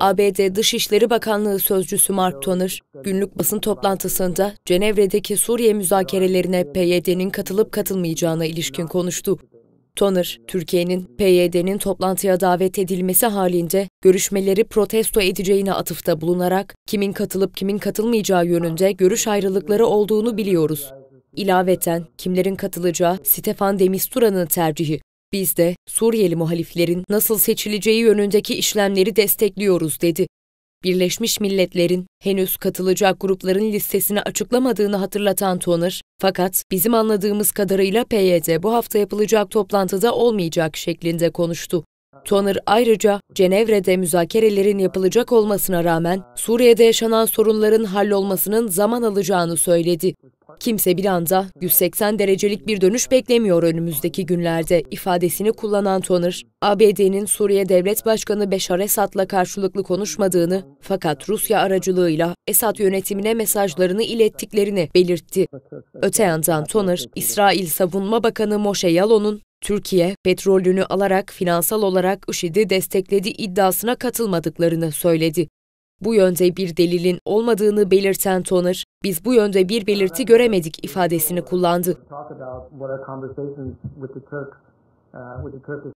ABD Dışişleri Bakanlığı Sözcüsü Mark Toner, günlük basın toplantısında Cenevre'deki Suriye müzakerelerine PYD'nin katılıp katılmayacağına ilişkin konuştu. Toner, Türkiye'nin PYD'nin toplantıya davet edilmesi halinde görüşmeleri protesto edeceğine atıfta bulunarak kimin katılıp kimin katılmayacağı yönünde görüş ayrılıkları olduğunu biliyoruz. İlaveten kimlerin katılacağı Stefan de Mistura'nın tercihi. Biz de Suriyeli muhaliflerin nasıl seçileceği yönündeki işlemleri destekliyoruz dedi. Birleşmiş Milletler'in henüz katılacak grupların listesini açıklamadığını hatırlatan Toner, fakat bizim anladığımız kadarıyla PYD bu hafta yapılacak toplantıda olmayacak şeklinde konuştu. Toner ayrıca Cenevre'de müzakerelerin yapılacak olmasına rağmen Suriye'de yaşanan sorunların hallolmasının zaman alacağını söyledi. Kimse bir anda 180 derecelik bir dönüş beklemiyor önümüzdeki günlerde ifadesini kullanan Toner, ABD'nin Suriye Devlet Başkanı Beşar Esad'la karşılıklı konuşmadığını fakat Rusya aracılığıyla Esad yönetimine mesajlarını ilettiklerini belirtti. Öte yandan Toner, İsrail Savunma Bakanı Moshe Yalon'un Türkiye, petrolünü alarak finansal olarak IŞİD'i destekledi iddiasına katılmadıklarını söyledi. Bu yönde bir delilin olmadığını belirten Toner, biz bu yönde bir belirti göremedik ifadesini kullandı.